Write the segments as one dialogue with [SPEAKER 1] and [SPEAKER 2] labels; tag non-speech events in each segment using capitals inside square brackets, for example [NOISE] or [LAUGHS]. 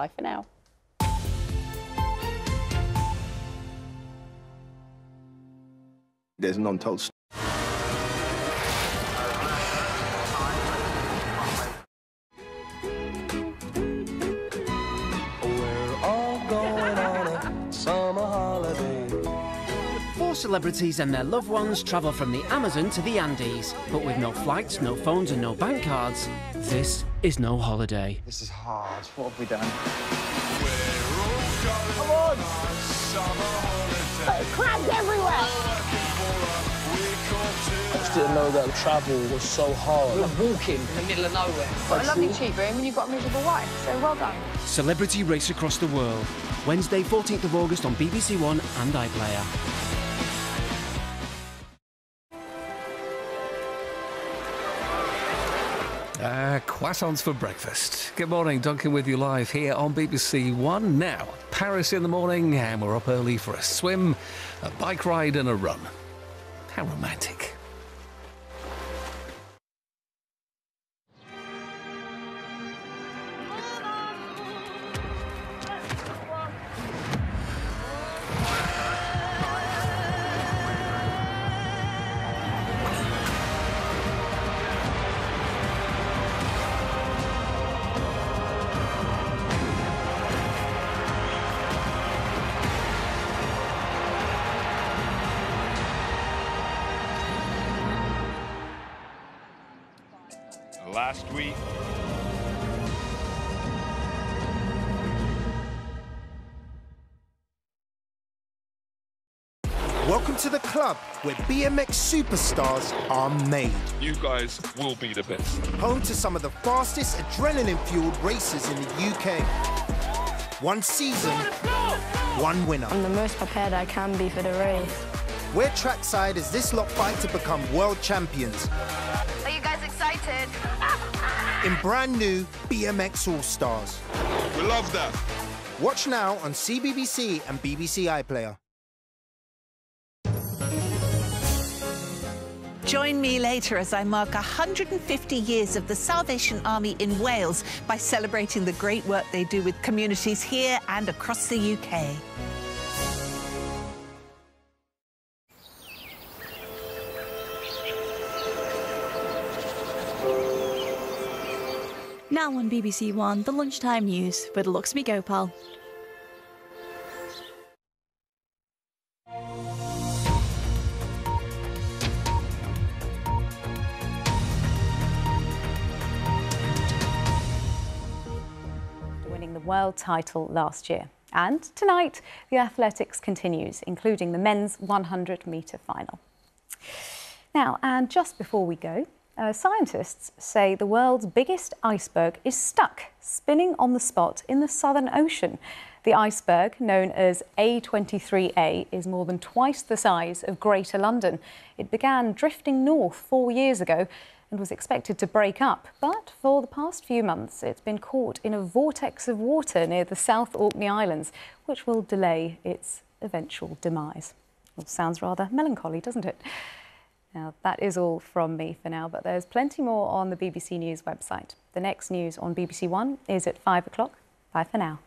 [SPEAKER 1] Bye for now.
[SPEAKER 2] There's an untold story.
[SPEAKER 3] Four celebrities and their loved ones travel from the Amazon to the Andes, but with no flights, no phones, and no bank cards, this is no holiday.
[SPEAKER 4] This is hard. What have we done?
[SPEAKER 5] Come on! Crabs everywhere!
[SPEAKER 4] I just didn't know that travel was so hard.
[SPEAKER 6] We're walking in the middle of nowhere.
[SPEAKER 7] Got a lovely cheap room and you've got a miserable wife, so well done.
[SPEAKER 3] Celebrity Race Across the World. Wednesday, 14th of August on BBC One and iPlayer.
[SPEAKER 8] Croissants for breakfast. Good morning, Duncan with you live here on BBC One. Now, Paris in the morning, and we're up early for a swim, a bike ride, and a run. How romantic.
[SPEAKER 9] Club where BMX superstars are made.
[SPEAKER 10] you guys will be the best.
[SPEAKER 9] Home to some of the fastest adrenaline fueled races in the UK. One season, one winner.
[SPEAKER 7] I'm the most prepared I can be for the race.
[SPEAKER 9] We're trackside as this lot fight to become world champions
[SPEAKER 7] Are you guys excited? [LAUGHS]
[SPEAKER 9] in brand new BMX All Stars.
[SPEAKER 10] We love that.
[SPEAKER 9] Watch now on CBBC and BBC iPlayer.
[SPEAKER 11] Join me later as I mark 150 years of the Salvation Army in Wales by celebrating the great work they do with communities here and across the UK.
[SPEAKER 12] Now on BBC One, the lunchtime news with Luxmy Gopal.
[SPEAKER 1] World title last year. And tonight, the athletics continues, including the men's 100 metre final. Now, and just before we go, uh, scientists say the world's biggest iceberg is stuck, spinning on the spot in the Southern Ocean. The iceberg, known as A23A, is more than twice the size of Greater London. It began drifting north four years ago and was expected to break up, but for the past few months it's been caught in a vortex of water near the South Orkney Islands, which will delay its eventual demise. Well, sounds rather melancholy, doesn't it? Now, that is all from me for now, but there's plenty more on the BBC News website. The next news on BBC One is at 5 o'clock. Bye for now.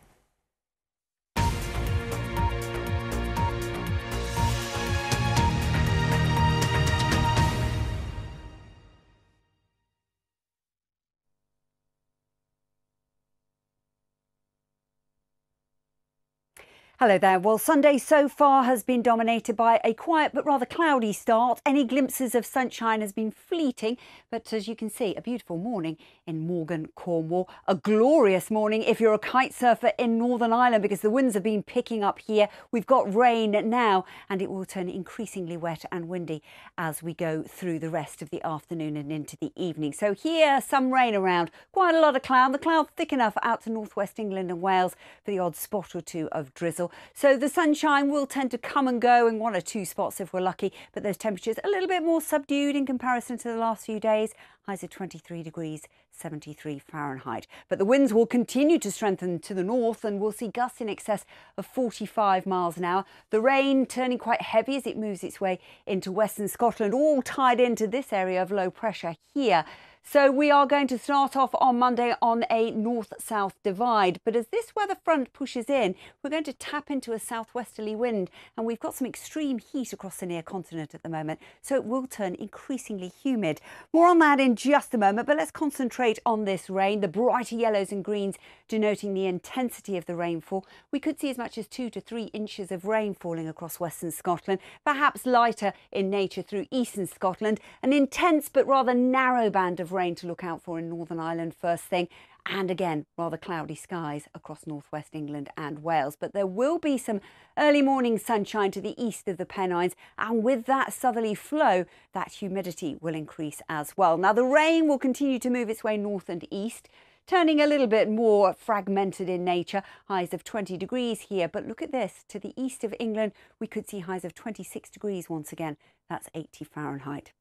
[SPEAKER 13] Hello there. Well, Sunday so far has been dominated by a quiet but rather cloudy start. Any glimpses of sunshine has been fleeting, but as you can see, a beautiful morning in Mawgan, Cornwall. A glorious morning if you're a kite surfer in Northern Ireland because the winds have been picking up here. We've got rain now and it will turn increasingly wet and windy as we go through the rest of the afternoon and into the evening. So here, some rain around, quite a lot of cloud. The cloud thick enough out to northwest England and Wales for the odd spot or two of drizzle. So the sunshine will tend to come and go in one or two spots if we're lucky, but those temperatures a little bit more subdued in comparison to the last few days. Highs of 23 degrees, 73 Fahrenheit. But the winds will continue to strengthen to the north and we'll see gusts in excess of 45 miles an hour. The rain turning quite heavy as it moves its way into western Scotland, all tied into this area of low pressure here. So we are going to start off on Monday on a north-south divide. But as this weather front pushes in, we're going to tap into a southwesterly wind. And we've got some extreme heat across the near continent at the moment. So it will turn increasingly humid. More on that in just a moment. But let's concentrate on this rain. The brighter yellows and greens denoting the intensity of the rainfall. We could see as much as two to three inches of rain falling across western Scotland. Perhaps lighter in nature through eastern Scotland. An intense but rather narrow band of rain to look out for in Northern Ireland first thing. And again, rather cloudy skies across northwest England and Wales. But there will be some early morning sunshine to the east of the Pennines. And with that southerly flow, that humidity will increase as well. Now, the rain will continue to move its way north and east turning a little bit more fragmented in nature. Highs of 20 degrees here, but look at this. To the east of England, we could see highs of 26 degrees once again. That's 80 Fahrenheit.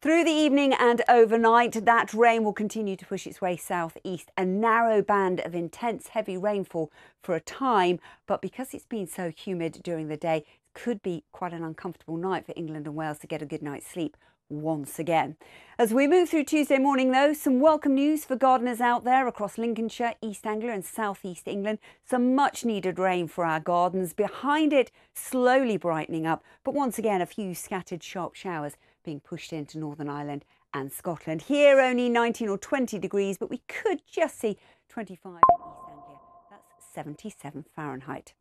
[SPEAKER 13] Through the evening and overnight, that rain will continue to push its way southeast, a narrow band of intense heavy rainfall for a time. But because it's been so humid during the day, could be quite an uncomfortable night for England and Wales to get a good night's sleep once again. As we move through Tuesday morning, though, some welcome news for gardeners out there across Lincolnshire, East Anglia, and South East England. Some much needed rain for our gardens. Behind it, slowly brightening up, but once again, a few scattered sharp showers being pushed into Northern Ireland and Scotland. Here, only 19 or 20 degrees, but we could just see 25 in East Anglia. That's 77 Fahrenheit.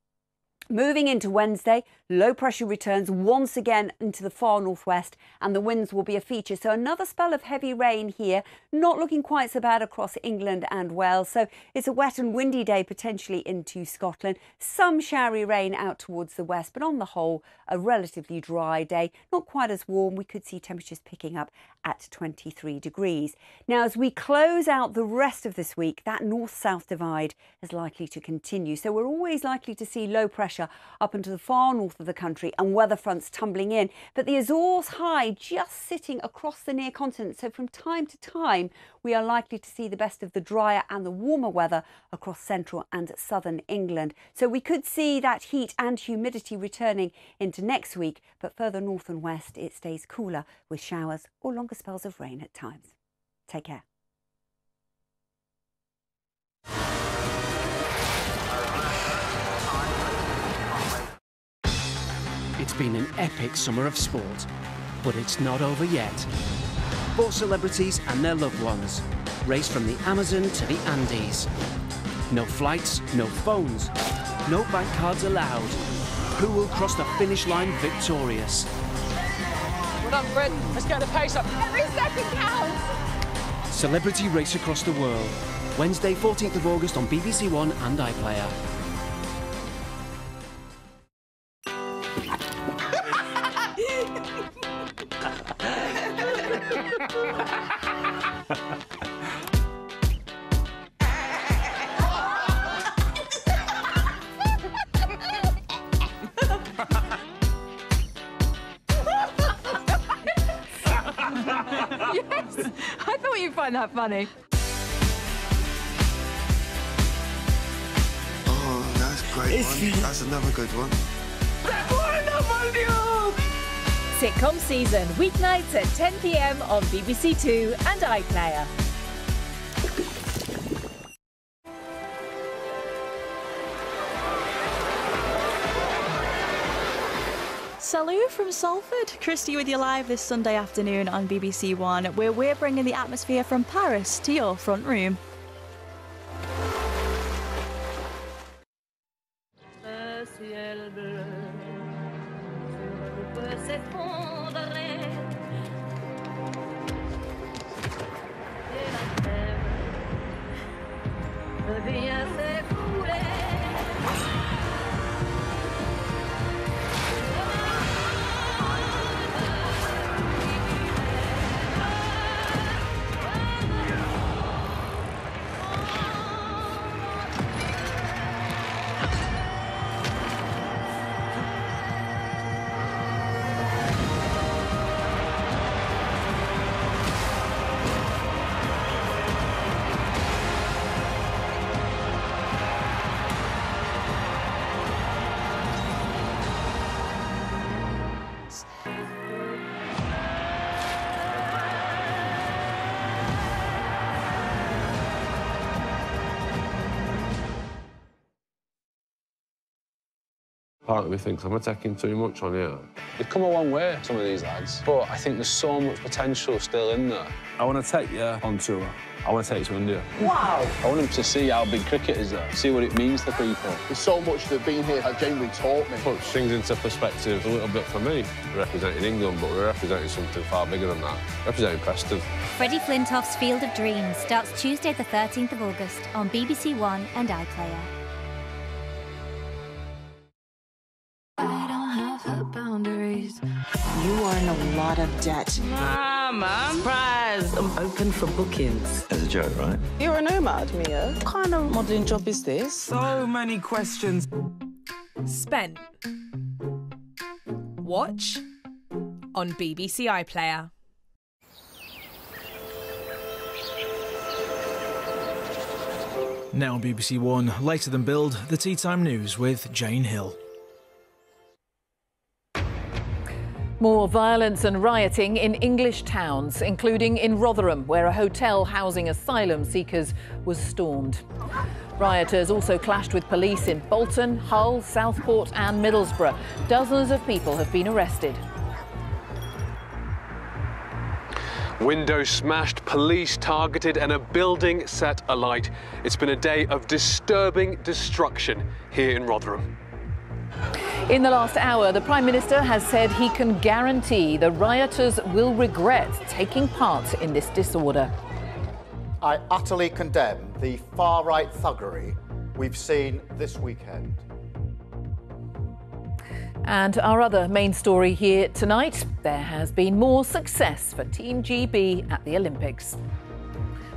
[SPEAKER 13] Moving into Wednesday, low pressure returns once again into the far northwest and the winds will be a feature. So another spell of heavy rain here, not looking quite so bad across England and Wales. So it's a wet and windy day potentially into Scotland. Some showery rain out towards the west, but on the whole, a relatively dry day. Not quite as warm. We could see temperatures picking up at 23 degrees. Now, as we close out the rest of this week, that north-south divide is likely to continue. So we're always likely to see low pressure up into the far north of the country and weather fronts tumbling in. But the Azores high just sitting across the near continent. So from time to time, we are likely to see the best of the drier and the warmer weather across central and southern England. So we could see that heat and humidity returning into next week. But further north and west, it stays cooler with showers or longer spells of rain at times. Take care.
[SPEAKER 3] Been an epic summer of sport, but it's not over yet. Four celebrities and their loved ones race from the Amazon to the Andes. No flights, no phones, no bank cards allowed. Who will cross the finish line victorious?
[SPEAKER 6] Well done, Fred. Let's get the pace up. Every second counts.
[SPEAKER 3] Celebrity Race Across the World. Wednesday, 14th of August on BBC One and iPlayer.
[SPEAKER 2] That funny.
[SPEAKER 5] Oh, that's a great one. That's another good one.
[SPEAKER 14] Sitcom season, weeknights at 10 pm on BBC Two and iPlayer.
[SPEAKER 12] Salut from Salford. Christy with you live this Sunday afternoon on BBC One, where we're bringing the atmosphere from Paris to your front room.
[SPEAKER 15] News.
[SPEAKER 16] Part of me thinks I'm attacking too much on here.
[SPEAKER 4] They've come a long way, some of these lads, but I think there's so much potential still in there.
[SPEAKER 16] I want to take you on tour. I want to take you to India.
[SPEAKER 4] Wow! I want them to see how big cricket is there, see what it means to people.
[SPEAKER 17] There's so much that being here has genuinely taught me.
[SPEAKER 16] Puts things into perspective a little bit for me. Representing England, but we're representing something far bigger than that. Representing Preston.
[SPEAKER 18] Freddie Flintoff's Field of Dreams starts Tuesday the 13th of August on BBC One and iPlayer.
[SPEAKER 19] Of debt.
[SPEAKER 20] Mama, surprise! I'm open for bookings.
[SPEAKER 21] As a joke, right?
[SPEAKER 20] You're a nomad, Mia. What kind of modelling job is this?
[SPEAKER 21] So many questions.
[SPEAKER 22] Spent. Watch on BBC iPlayer.
[SPEAKER 23] Now on BBC One, later than billed, the Tea Time News with Jane Hill.
[SPEAKER 24] More violence and rioting in English towns, including in Rotherham, where a hotel housing asylum seekers was stormed. Rioters also clashed with police in Bolton, Hull, Southport, and Middlesbrough. Dozens of people have been arrested.
[SPEAKER 25] Windows smashed, police targeted, and a building set alight. It's been a day of disturbing destruction here in Rotherham.
[SPEAKER 24] In the last hour, the Prime Minister has said he can guarantee the rioters will regret taking part in this disorder.
[SPEAKER 26] I utterly condemn the far right thuggery we've seen this weekend.
[SPEAKER 24] And our other main story here tonight there has been more success for Team GB at the Olympics.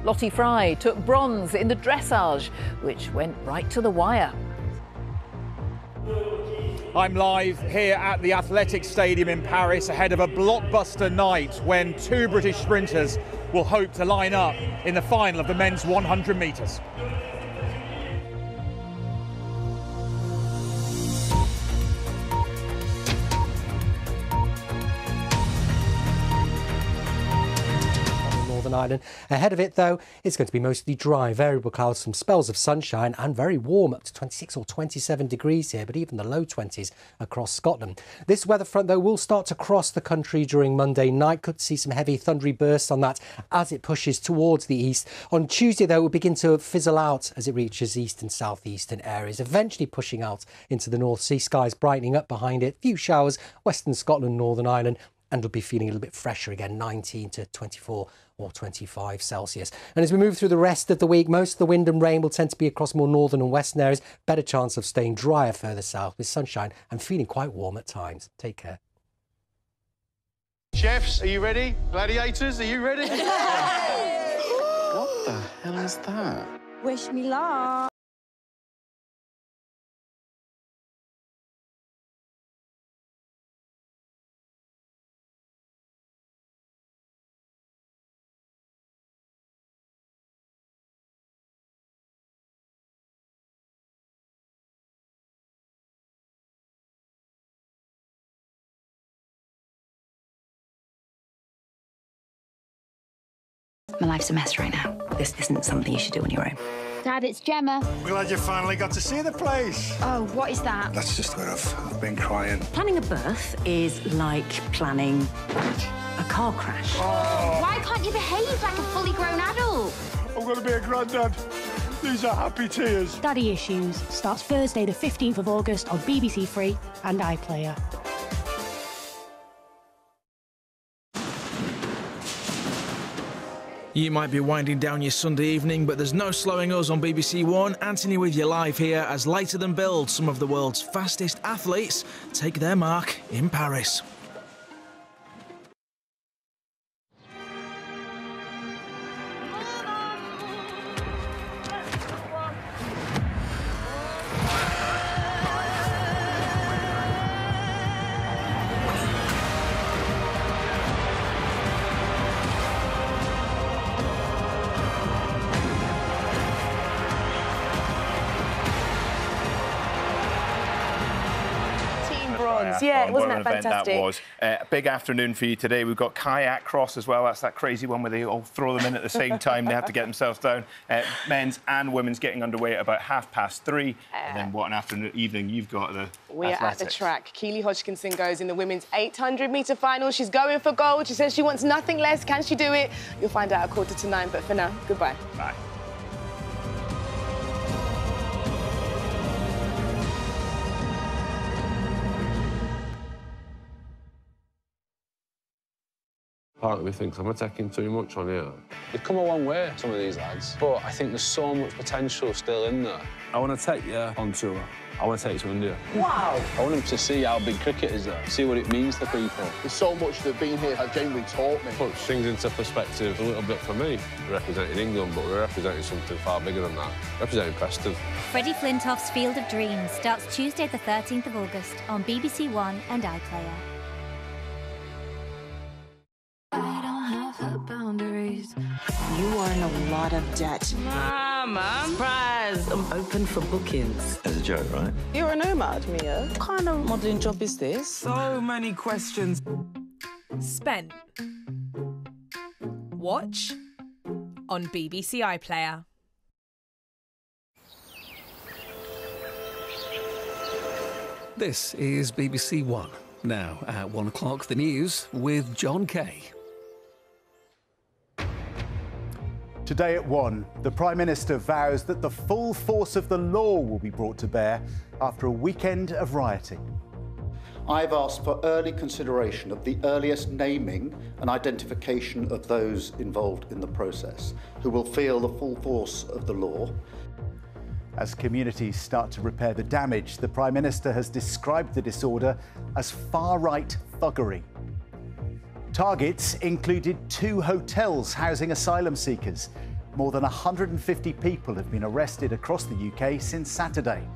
[SPEAKER 24] Lottie Fry took bronze in the dressage, which went right to the wire.
[SPEAKER 27] I'm live here at the Athletics Stadium in Paris ahead of a blockbuster night when two British sprinters will hope to line up in the final of the men's 100 metres.
[SPEAKER 28] Ireland. Ahead of it, though, it's going to be mostly dry, variable clouds, some spells of sunshine, and very warm, up to 26 or 27 degrees here, but even the low 20s across Scotland. This weather front, though, will start to cross the country during Monday night. Could see some heavy thundery bursts on that as it pushes towards the east. On Tuesday, though, it will begin to fizzle out as it reaches east and southeastern areas, eventually pushing out into the North Sea. Skies brightening up behind it. Few showers, Western Scotland, Northern Ireland, and will be feeling a little bit fresher again, 19 to 24 or 25 Celsius. And as we move through the rest of the week, most of the wind and rain will tend to be across more northern and western areas. Better chance of staying drier further south with sunshine and feeling quite warm at times. Take care.
[SPEAKER 29] Chefs, are you ready? Gladiators, are you ready?
[SPEAKER 21] What the hell is that?
[SPEAKER 30] Wish me luck.
[SPEAKER 31] My life's a mess right now. This isn't something you should do on your own.
[SPEAKER 32] Dad, it's Gemma.
[SPEAKER 29] Glad you finally got to see the place.
[SPEAKER 32] Oh, what is that?
[SPEAKER 29] That's just where I've, I've been crying.
[SPEAKER 31] Planning a birth is like planning a car crash. Oh.
[SPEAKER 32] Why can't you behave like a fully grown adult?
[SPEAKER 29] I'm going to be a granddad. These are happy tears.
[SPEAKER 33] Daddy Issues starts Thursday, the 15th of August on BBC Three and iPlayer.
[SPEAKER 23] You might be winding down your Sunday evening, but there's no slowing us on BBC One. Anthony with you live here as later than billed, some of the world's fastest athletes take their mark in Paris.
[SPEAKER 34] That
[SPEAKER 35] an event
[SPEAKER 34] fantastic?
[SPEAKER 35] that was. Uh, a big afternoon for you today. We've got kayak cross as well. That's that crazy one where they all throw them in at the same time. they have to get themselves down. Uh, men's and women's getting underway at about half past three. and then what an afternoon evening you've got the
[SPEAKER 34] We are at the track. Keely Hodgkinson goes in the women's 800 metre final. She's going for gold. She says she wants nothing less. Can she do it? You'll find out at quarter to nine. But for now, goodbye.
[SPEAKER 35] Bye.
[SPEAKER 16] Part of me thinks I'm attacking too much on here.
[SPEAKER 4] They've come a long way, some of these lads, but I think there's so much potential still in there. I want to take you on tour. I want to take you to India.
[SPEAKER 17] Wow.
[SPEAKER 4] I want them to see how big cricket is there, see what it means to people.
[SPEAKER 17] There's so much that being here has genuinely taught me.
[SPEAKER 16] Puts things into perspective a little bit for me. We're representing England, but we're representing something far bigger than that. Representing Preston.
[SPEAKER 18] Freddie Flintoff's Field of Dreams starts Tuesday, the 13th of August on BBC One and iPlayer.
[SPEAKER 19] You are in a lot of debt.
[SPEAKER 20] Mama, surprise! I'm open for bookings.
[SPEAKER 36] As a joke, right?
[SPEAKER 20] You're a nomad, Mia. What kind of modelling job is this?
[SPEAKER 21] So many questions.
[SPEAKER 22] Spent. Watch on BBC iPlayer.
[SPEAKER 37] This is BBC One. Now, at one o'clock, the news with Jon Kay.
[SPEAKER 38] Today at 1, the Prime Minister vows that the full force of the law will be brought to bear after a weekend of rioting.
[SPEAKER 26] I've asked for early consideration of the earliest naming and identification of those involved in the process who will feel the full force of the law.
[SPEAKER 38] As communities start to repair the damage, the Prime Minister has described the disorder as far right thuggery. Targets included two hotels housing asylum seekers. More than 150 people have been arrested across the UK since Saturday.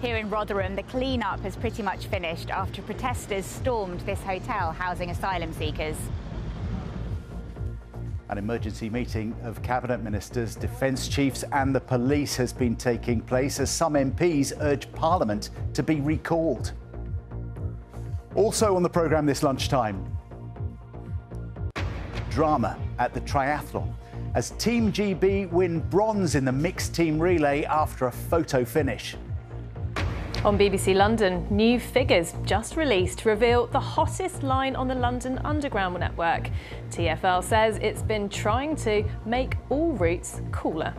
[SPEAKER 39] Here in Rotherham, the clean-up has pretty much finished after protesters stormed this hotel housing asylum seekers.
[SPEAKER 38] An emergency meeting of cabinet ministers, defence chiefs, and the police has been taking place as some MPs urge Parliament to be recalled. Also on the programme this lunchtime, drama at the triathlon as Team GB win bronze in the mixed team relay after a photo finish.
[SPEAKER 40] On BBC London, new figures just released reveal the hottest line on the London Underground network. TfL says it's been trying to make all routes cooler.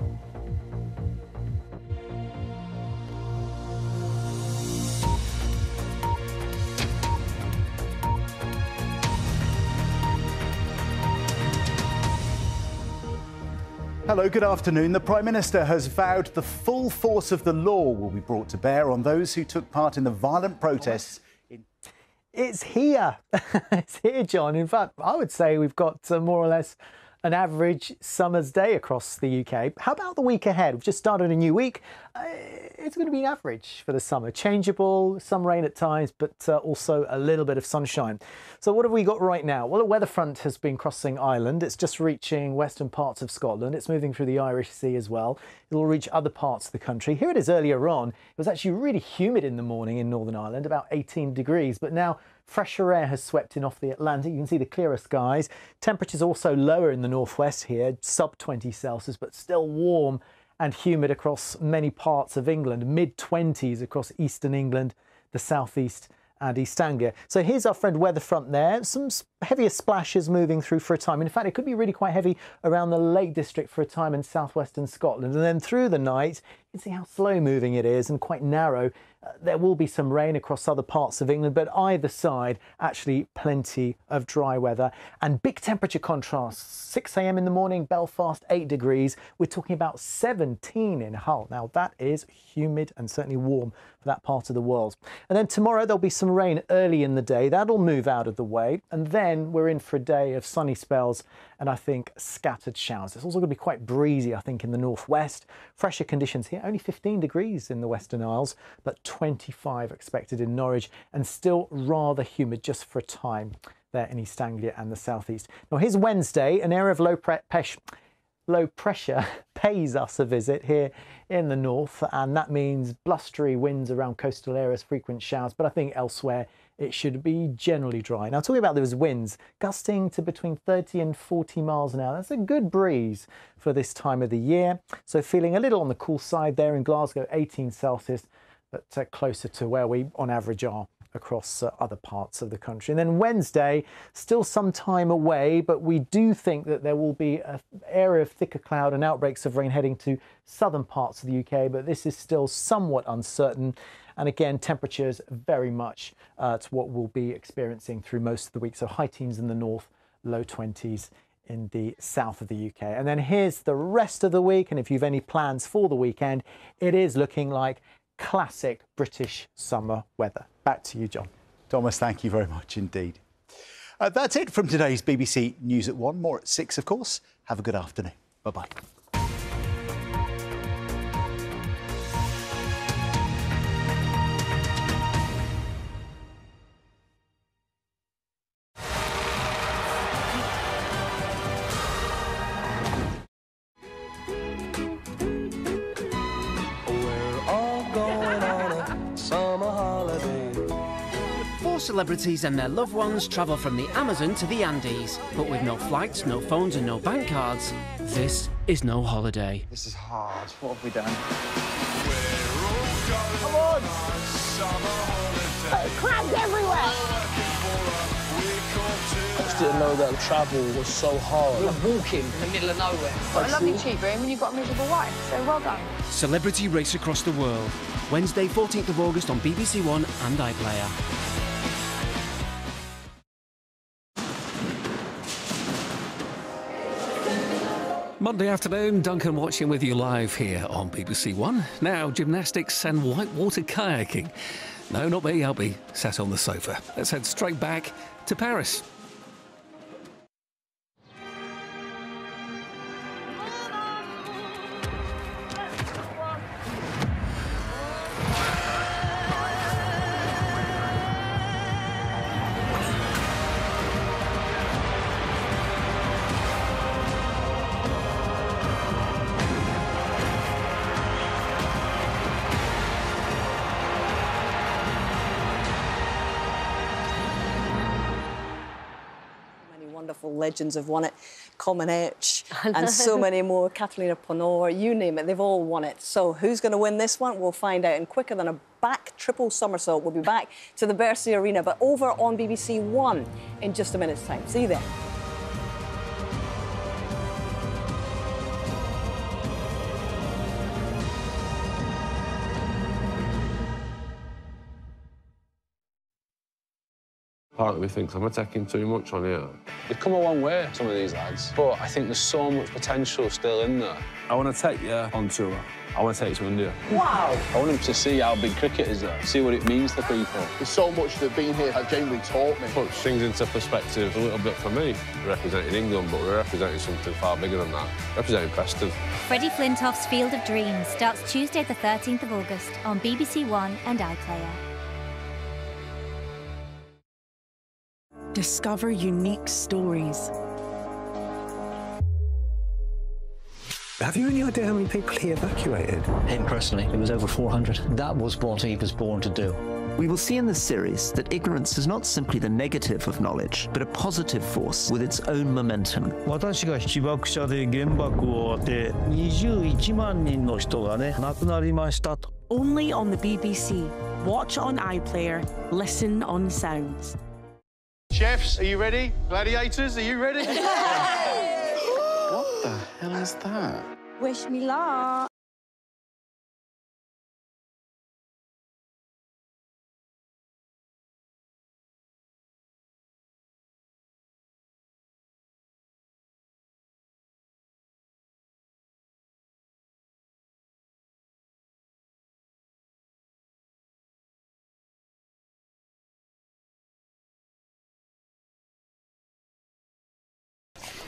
[SPEAKER 38] Hello, good afternoon. The Prime Minister has vowed the full force of the law will be brought to bear on those who took part in the violent protests.
[SPEAKER 41] It's here. [LAUGHS] it's here, Jon. In fact, I would say we've got uh, more or less an average summer's day across the UK. How about the week ahead? We've just started a new week. Uh, it's going to be an average for the summer. Changeable, some rain at times, but uh, also a little bit of sunshine. So, what have we got right now? Well, a weather front has been crossing Ireland. It's just reaching western parts of Scotland. It's moving through the Irish Sea as well. It will reach other parts of the country. Here it is earlier on. It was actually really humid in the morning in Northern Ireland, about 18 degrees, but now Fresher air has swept in off the Atlantic. You can see the clearer skies. Temperatures also lower in the northwest here, sub 20 Celsius, but still warm and humid across many parts of England, mid 20s across eastern England, the southeast and East Anglia. So here's our friend weather front there. Some heavier splashes moving through for a time. In fact, it could be really quite heavy around the Lake District for a time in southwestern Scotland. And then through the night, you can see how slow moving it is and quite narrow. There will be some rain across other parts of England, but either side, actually plenty of dry weather and big temperature contrasts. 6 a.m. in the morning, Belfast, 8 degrees. We're talking about 17 in Hull. Now, that is humid and certainly warm for that part of the world. And then tomorrow, there'll be some rain early in the day. That'll move out of the way. And then we're in for a day of sunny spells and I think scattered showers. It's also going to be quite breezy, I think, in the northwest. Fresher conditions here, only 15 degrees in the Western Isles, but 25 expected in Norwich, and still rather humid just for a time there in East Anglia and the southeast. Now, here's Wednesday, an area of low, pre- low pressure [LAUGHS] pays us a visit here in the north, and that means blustery winds around coastal areas, frequent showers. But I think elsewhere it should be generally dry. Now, talking about those winds, gusting to between 30 and 40 miles an hour. That's a good breeze for this time of the year. So, feeling a little on the cool side there in Glasgow, 18 Celsius, but closer to where we on average are across uh, other parts of the country. And then Wednesday, still some time away, but we do think that there will be an area of thicker cloud and outbreaks of rain heading to southern parts of the UK, but this is still somewhat uncertain. And again, temperatures very much uh, to what we'll be experiencing through most of the week. So high teens in the north, low 20s in the south of the UK. And then here's the rest of the week. And if you've any plans for the weekend, it is looking like classic British summer weather. Back to you, Jon.
[SPEAKER 38] Thomas, thank you very much indeed. Uh, that's it from today's BBC News at 1. More at 6, of course. Have a good afternoon. Bye bye.
[SPEAKER 3] Celebrities and their loved ones travel from the Amazon to the Andes, but with no flights, no phones, and no bank cards, this is no holiday.
[SPEAKER 42] This is hard. What have we done?
[SPEAKER 35] Come on!
[SPEAKER 34] Crabs everywhere!
[SPEAKER 16] I just didn't know that travel was so hard.
[SPEAKER 12] We're walking in the middle of nowhere.
[SPEAKER 34] Got a lovely cheap room and you've got a miserable wife, so well done.
[SPEAKER 3] Celebrity Race Across the World. Wednesday, 14th of August on BBC One and iPlayer.
[SPEAKER 37] Monday afternoon, Duncan watching with you live here on BBC One. Now, gymnastics and whitewater kayaking. No, not me, I'll be sat on the sofa. Let's head straight back to Paris.
[SPEAKER 13] Legends have won it. Comaneci and so many more. Catalina Ponor, you name it, they've all won it. So who's going to win this one? We'll find out in quicker than a back triple somersault. We'll be back to the Bercy Arena, but over on BBC One in just a minute's time. See you then.
[SPEAKER 43] Part of me thinks I'm attacking too much on here.
[SPEAKER 16] They've come a long way, some of these lads, but I think there's so much potential still in there. I want to take you on tour. I want to take you to India.
[SPEAKER 44] Wow.
[SPEAKER 16] I want them to see how big cricket is there, see what it means to people.
[SPEAKER 44] There's so much that being here has genuinely taught me.
[SPEAKER 43] Puts things into perspective a little bit for me. Representing England, but we're representing something far bigger than that. Representing Preston.
[SPEAKER 18] Freddie Flintoff's Field of Dreams starts Tuesday, the 13th of August on BBC One and iPlayer.
[SPEAKER 45] Discover unique stories.
[SPEAKER 46] Have you any idea how many people he evacuated?
[SPEAKER 47] Him personally, it was over 400. That was what he was born to do.
[SPEAKER 48] We will see in this series that ignorance is not simply the negative of knowledge, but a positive force with its own momentum.
[SPEAKER 29] 私が被爆者で原爆を終わって21万人の人がね亡くなりましたと。
[SPEAKER 45] Only on the BBC. Watch on iPlayer. Listen on Sounds.
[SPEAKER 35] Chefs, are you ready? Gladiators, are you ready?
[SPEAKER 44] What the hell is that?
[SPEAKER 34] Wish me luck.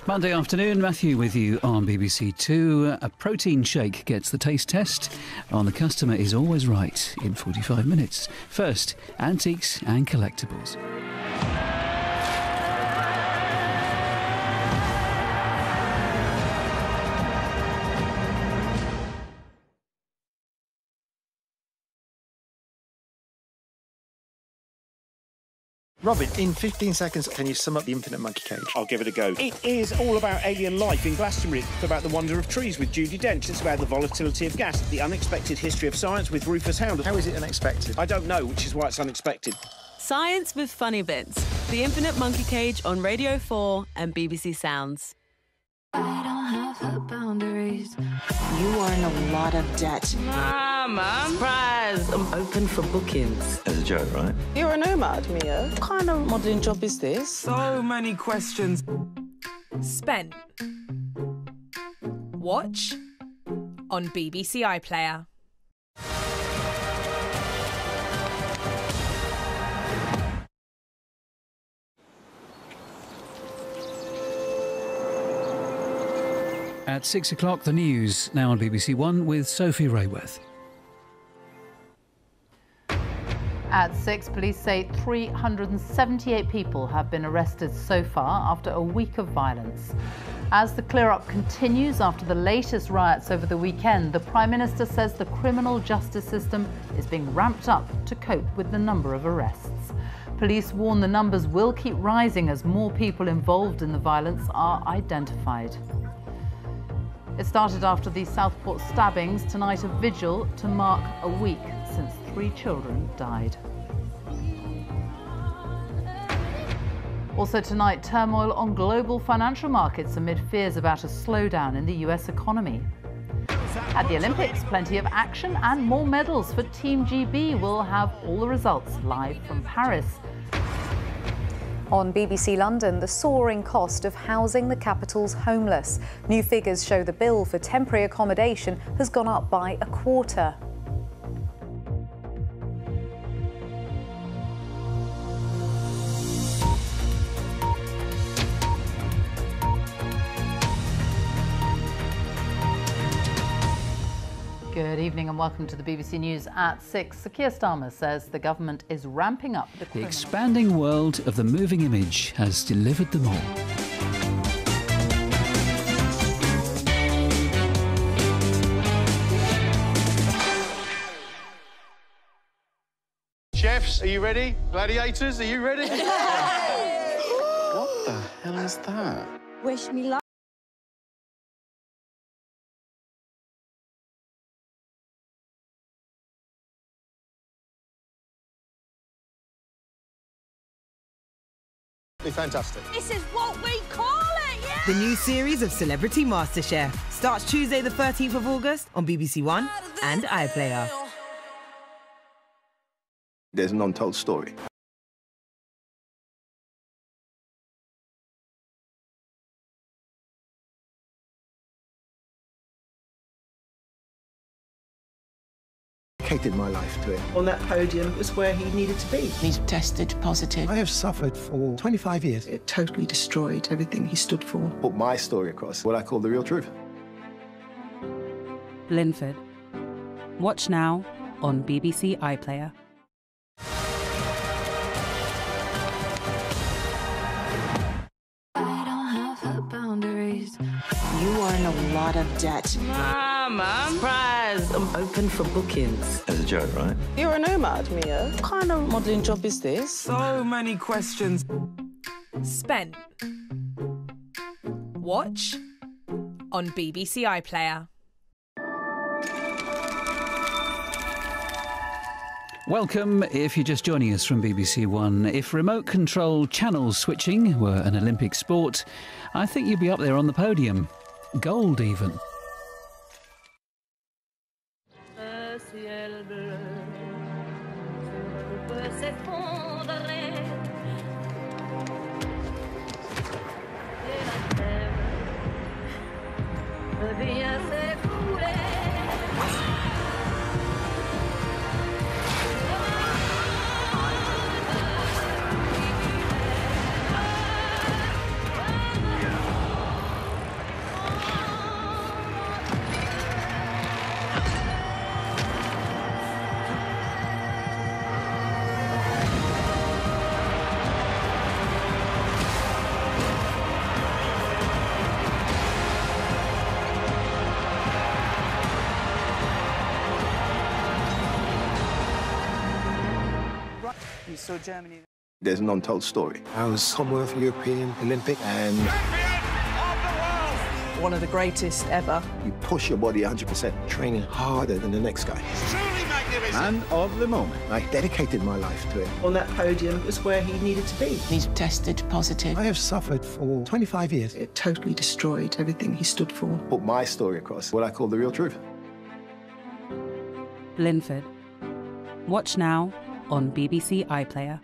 [SPEAKER 37] Monday afternoon, Matthew with you on BBC Two. A protein shake gets the taste test, and the customer is always right in 45 minutes. First, antiques and collectibles.
[SPEAKER 41] Robin, in 15 seconds, can you sum up the Infinite Monkey Cage?
[SPEAKER 29] I'll give it a go. It is all about alien life in Glastonbury. It's about the wonder of trees with Judi Dench. It's about the volatility of gas, the unexpected history of science with Rufus Hound.
[SPEAKER 41] How is it unexpected?
[SPEAKER 29] I don't know, which is why it's unexpected.
[SPEAKER 49] Science with funny bits. The Infinite Monkey Cage on Radio 4 and BBC Sounds.
[SPEAKER 19] I don't have boundaries.
[SPEAKER 50] You are in a lot of debt. Ah.
[SPEAKER 19] Mama, surprise! I'm open for bookings.
[SPEAKER 51] As a joke, right?
[SPEAKER 19] You're a nomad, Mia. What kind of modelling job is this?
[SPEAKER 23] So many questions.
[SPEAKER 22] Spent. Watch on BBC iPlayer.
[SPEAKER 37] At six o'clock, the news, now on BBC One with Sophie Raworth.
[SPEAKER 52] At six, police say 378 people have been arrested so far after a week of violence. As the clear up continues after the latest riots over the weekend, the Prime Minister says the criminal justice system is being ramped up to cope with the number of arrests. Police warn the numbers will keep rising as more people involved in the violence are identified. It started after the Southport stabbings, tonight a vigil to mark a week since three children died. Also tonight, turmoil on global financial markets amid fears about a slowdown in the US economy. At the Olympics, plenty of action and more medals for Team GB. We'll have all the results live from Paris.
[SPEAKER 1] On BBC London, the soaring cost of housing the capital's homeless. New figures show the bill for temporary accommodation has gone up by a quarter.
[SPEAKER 52] Evening and welcome to the BBC News at 6. Sir Keir Starmer says the government is ramping up the
[SPEAKER 37] The expanding world of the moving image has delivered them all.
[SPEAKER 35] Chefs, are you ready? Gladiators, are you ready?
[SPEAKER 17] What the hell is that?
[SPEAKER 53] Wish me luck.
[SPEAKER 35] Fantastic.
[SPEAKER 54] This is what we call it, yeah!
[SPEAKER 55] The new series of Celebrity MasterChef starts Tuesday, the 13th of August on BBC One and iPlayer.
[SPEAKER 17] There's an untold story.
[SPEAKER 48] Dedicated my life to it.
[SPEAKER 19] On that podium was where he needed to be.
[SPEAKER 50] He's tested positive.
[SPEAKER 48] I have suffered for 25 years.
[SPEAKER 19] It totally destroyed everything he stood for.
[SPEAKER 17] Put my story across, what I call the real truth.
[SPEAKER 56] Linford. Watch now on BBC iPlayer.
[SPEAKER 50] boundaries. You are in a lot of debt.
[SPEAKER 19] Mama, surprise! I'm open for bookings.
[SPEAKER 51] As a joke, right?
[SPEAKER 19] You're a nomad, Mia. What kind of modelling job is this?
[SPEAKER 23] So many questions.
[SPEAKER 22] Spent. Watch on BBC iPlayer.
[SPEAKER 37] Welcome if you're just joining us from BBC One. If remote control channel switching were an Olympic sport, I think you'd be up there on the podium. Gold, even.
[SPEAKER 57] You saw Germany.
[SPEAKER 17] There's an untold story.
[SPEAKER 48] I was Commonwealth European Olympic and
[SPEAKER 24] One of the greatest ever.
[SPEAKER 17] you push your body 100%, training harder than the next guy.
[SPEAKER 48] man of the moment.
[SPEAKER 17] I dedicated my life to it.
[SPEAKER 24] On that podium was where he needed to be.
[SPEAKER 48] He's tested positive. I have suffered for 25 years. It totally destroyed everything he stood for.
[SPEAKER 17] Put my story across, what I call the real truth.
[SPEAKER 19] Linford. Watch now on BBC iPlayer.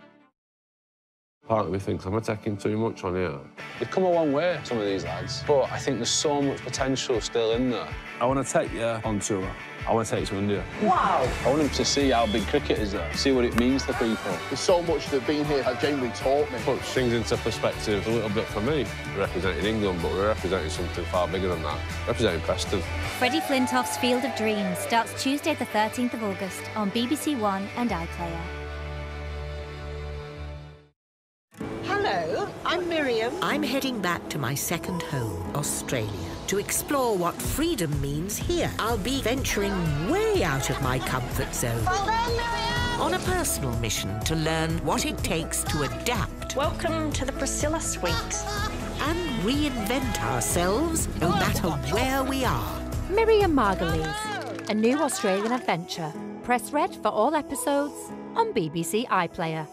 [SPEAKER 16] Part of me thinks I'm attacking too much on here.
[SPEAKER 13] They've come a long way, some of these lads, but I think there's so much potential still in there.
[SPEAKER 16] I want to take you on tour. I want to take you to India.
[SPEAKER 13] Wow! I want them to see how big cricket is there, see what it means to people.
[SPEAKER 35] There's so much that being here has genuinely taught me.
[SPEAKER 16] Puts things into perspective a little bit for me. We're representing England, but we're representing something far bigger than that. Representing Preston.
[SPEAKER 18] Freddie Flintoff's Field of Dreams starts Tuesday, the 13th of August on BBC One and iPlayer.
[SPEAKER 11] Hello, I'm Miriam. I'm heading back to my second home, Australia, to explore what freedom means here. I'll be venturing way out of my comfort zone. On a personal mission to learn what it takes to adapt. Welcome to the Priscilla Suite. [LAUGHS] And reinvent ourselves no matter where we are.
[SPEAKER 18] Miriam Margolyes, a new Australian adventure. Press red for all episodes on BBC iPlayer.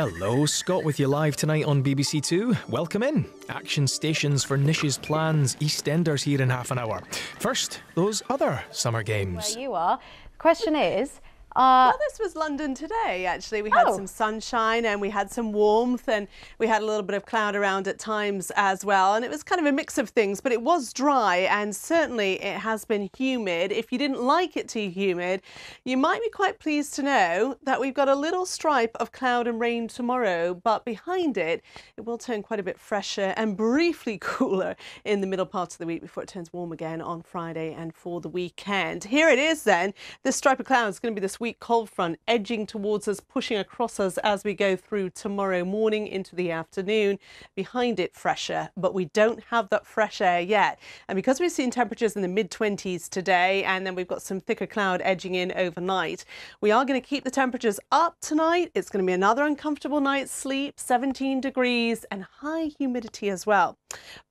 [SPEAKER 23] Hello, Scott with you live tonight on BBC Two. Welcome in. Action stations for Nish's plans, EastEnders here in half an hour. First, those other summer games.
[SPEAKER 1] Where you are. Question is. Uh,
[SPEAKER 58] well, this was London today, actually. We had
[SPEAKER 1] Oh.
[SPEAKER 58] some sunshine and we had some warmth and we had a little bit of cloud around at times as well. And it was kind of a mix of things, but it was dry and certainly it has been humid. If you didn't like it too humid, you might be quite pleased to know that we've got a little stripe of cloud and rain tomorrow, but behind it, it will turn quite a bit fresher and briefly [LAUGHS] cooler in the middle part of the week before it turns warm again on Friday and for the weekend. Here it is then. This stripe of cloud is going to be this weak cold front edging towards us, pushing across us as we go through tomorrow morning into the afternoon. Behind it, fresher, but we don't have that fresh air yet. And because we've seen temperatures in the mid 20s today, and then we've got some thicker cloud edging in overnight, we are going to keep the temperatures up tonight. It's going to be another uncomfortable night's sleep, 17 degrees, and high humidity as well.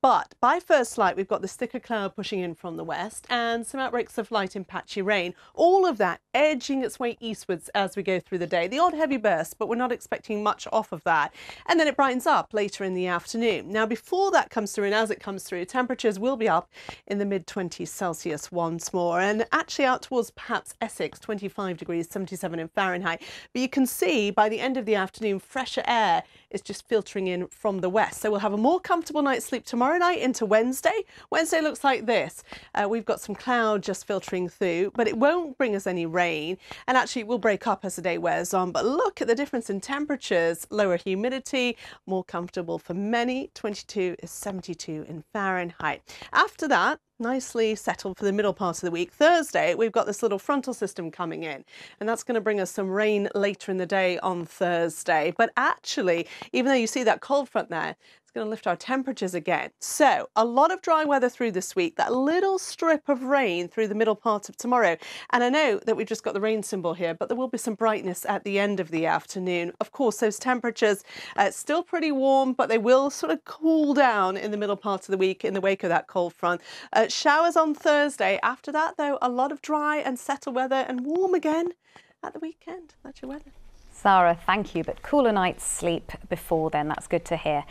[SPEAKER 58] But by first light, we've got this thicker cloud pushing in from the west and some outbreaks of light and patchy rain. All of that edging its way eastwards as we go through the day. The odd heavy burst, but we're not expecting much off of that. And then it brightens up later in the afternoon. Now, before that comes through and as it comes through, temperatures will be up in the mid 20s Celsius once more. And actually out towards perhaps Essex, 25 degrees, 77 in Fahrenheit. But you can see by the end of the afternoon, fresher air is just filtering in from the west. So we'll have a more comfortable night's sleep tomorrow night into Wednesday. Wednesday looks like this. Uh, we've got some cloud just filtering through, but it won't bring us any rain. And actually, it will break up as the day wears on. But look at the difference in temperatures lower humidity, more comfortable for many. 22 is 72 in Fahrenheit. After that, nicely settled for the middle part of the week. Thursday, we've got this little frontal system coming in, and that's going to bring us some rain later in the day on Thursday. But actually, even though you see that cold front there, it's going to lift our temperatures again. So, a lot of dry weather through this week, that little strip of rain through the middle part of tomorrow. And I know that we've just got the rain symbol here, but there will be some brightness at the end of the afternoon. Of course, those temperatures uh, still pretty warm, but they will sort of cool down in the middle part of the week in the wake of that cold front. Uh, showers on Thursday. After that, though, a lot of dry and settled weather and warm again at the weekend. That's your weather.
[SPEAKER 1] Sarah, thank you. But cooler night's sleep before then. That's good to hear.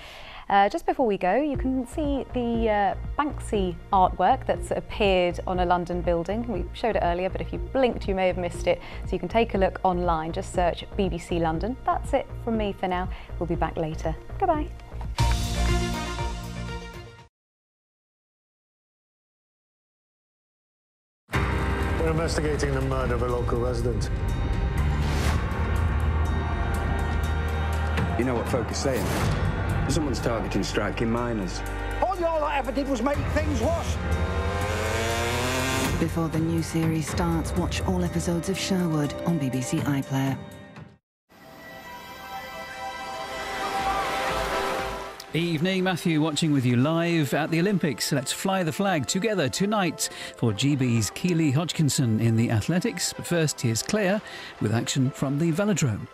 [SPEAKER 1] Uh, just before we go, you can see the uh, Banksy artwork that's appeared on a London building. We showed it earlier, but if you blinked, you may have missed it. So you can take a look online. Just search BBC London. That's it from me for now. We'll be back later. Goodbye.
[SPEAKER 35] We're investigating the murder of a local resident.
[SPEAKER 29] You know what folk are saying? Someone's targeting striking miners.
[SPEAKER 35] All y'all ever did was make things worse.
[SPEAKER 59] Before the new series starts, watch all episodes of Sherwood on BBC iPlayer.
[SPEAKER 37] Evening, Matthew watching with you live at the Olympics. Let's fly the flag together tonight for GB's Keely Hodgkinson in the athletics. But first, here's Claire with action from the velodrome.